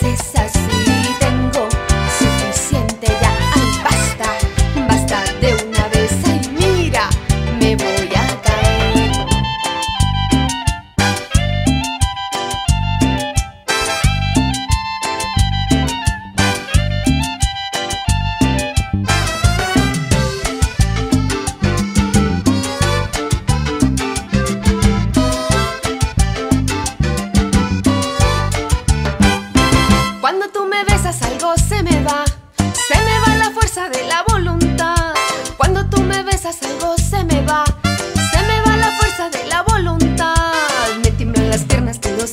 sensación. Cuando tú me besas algo se me va, se me va la fuerza de la voluntad. Cuando tú me besas algo se me va, se me va la fuerza de la voluntad. Me tiemblan las piernas, te lo